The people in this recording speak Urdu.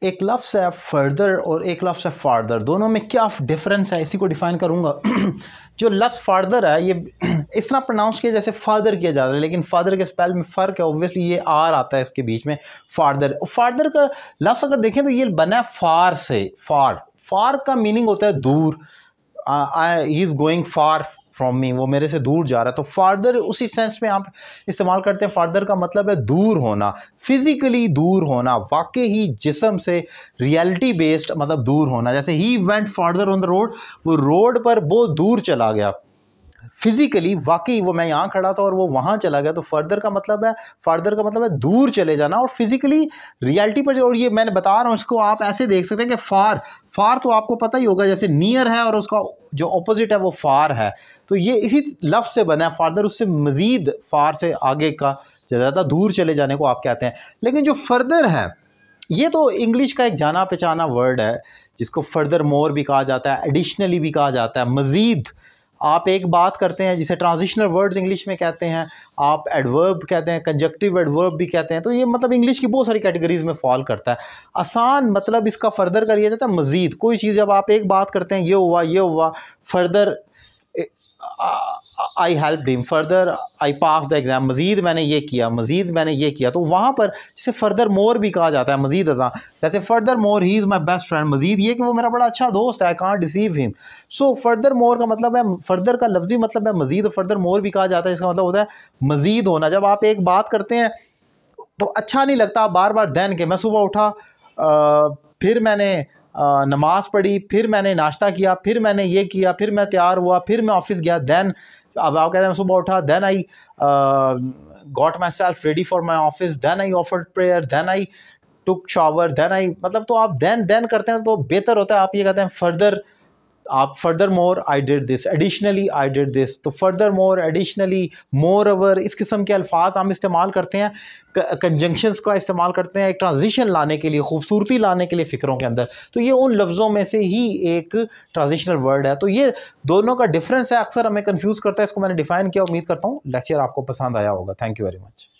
ایک لفظ ہے فردر اور ایک لفظ ہے فاردر دونوں میں کیا ڈفرینس ہے؟ اسی کو ڈیفائن کروں گا۔ جو لفظ فاردر ہے، یہ اس طرح پرناؤنس کیا، جیسے فادر کیا جاتا ہے، لیکن فادر کے اسپیل میں فرق ہے اوبیسلی یہ آر آتا ہے اس کے بیچ میں فاردر فاردر کا لفظ اگر دیکھیں تو یہ بنا ہے فار سے فار فار کا میننگ ہوتا ہے دور. He is going far from me وہ میرے سے دور جا رہا ہے۔ تو فاردر اسی سینس میں آپ استعمال کرتے ہیں۔ فاردر کا مطلب ہے دور ہونا فزیکلی دور ہونا، واقعی ہی جسم سے ریالٹی بیسڈ مطلب دور ہونا۔ جیسے he went farther on the road وہ روڈ پر بہت دور چلا گیا۔ فزیکلی واقعی وہ میں یہاں کھڑا تھا اور وہ وہاں چلا گیا تو فردر کا مطلب ہے فردر کا مطلب ہے دور چلے جانا اور فزیکلی ریالٹی پر اور یہ میں نے بتا رہا ہوں اس کو آپ ایسے دیکھ سکتے ہیں کہ فار فار تو آپ کو پتہ ہی ہوگا جیسے نیئر ہے اور اس کا جو اپوزٹ ہے وہ فار ہے۔ تو یہ اسی لفظ سے بنا ہے فاردر اس سے مزید فار سے آگے کا زیادہ دور چلے جانے کو آپ کہتے ہیں۔ لیکن جو فردر ہے، یہ تو انگلش کا ایک جانا پہچانا ورڈ ہے، جس کو فردر مور بھی کہا جاتا ہے ایڈیشنلی بھی کہا جاتا ہے، مزید آپ ایک بات کرتے ہیں جسے ٹرانزیشنل ورڈز انگلش میں کہتے ہیں، آپ ایڈورب کہتے ہیں کنجکٹیو ایڈورب بھی کہتے ہیں، تو یہ مطلب انگلش کی بہت ساری کیٹیگریز میں فال کرتا ہے۔ آسان مطلب اس کا فردر کر لیا جاتا ہے، مزید۔ کوئی چیز جب آپ ایک بات کرتے ہیں، یہ ہوا یہ ہوا further I help them further I pass the exam مزید میں نے یہ کیا، مزید میں نے یہ کیا۔ تو وہاں پر جسے فردر مور بھی کہا جاتا ہے، مزید ازاں، جیسے furthermore he is my best friend مزید یہ کہ وہ میرا بڑا اچھا دوست ہے I can't deceive him so furthermore کا مطلب ہے فردر کا لفظی مطلب ہے مزید فردر مور بھی کہا جاتا ہے، اس کا مطلب ہوتا ہے مزید ہونا۔ جب آپ ایک بات کرتے ہیں تو اچھا نہیں لگتا، بار بار دین کہ میں صبح اٹھا پھر میں نے نماز پڑھی، پھر میں نے ناشتہ کیا، پھر میں نے یہ کیا، پھر میں تیار ہوا، پھر میں آفس گیا دین اب آپ کہتے ہیں صبح اٹھا then I got myself ready for my office then I offer prayer then I took shower then I مطلب تو آپ دین دین کرتے ہیں تو بہتر ہوتا ہے، آپ یہ کہتے ہیں فردر آپ furthermore I did this additionally I did this تو furthermore additionally moreover اس قسم کے الفاظ ہم استعمال کرتے ہیں کنجنکشنس کا استعمال کرتے ہیں، ایک ٹرانزیشن لانے کے لیے، خوبصورتی لانے کے لیے فکروں کے اندر۔ تو یہ ان لفظوں میں سے ہی ایک ٹرانزیشنل ورڈ ہے۔ تو یہ دونوں کا ڈفرینس ہے، اکثر ہمیں کنفیوز کرتا ہے۔ اس کو میں نے ڈیفائن کیا، امید کرتا ہوں لیکچر آپ کو پسند آیا ہوگا۔ Thank you very much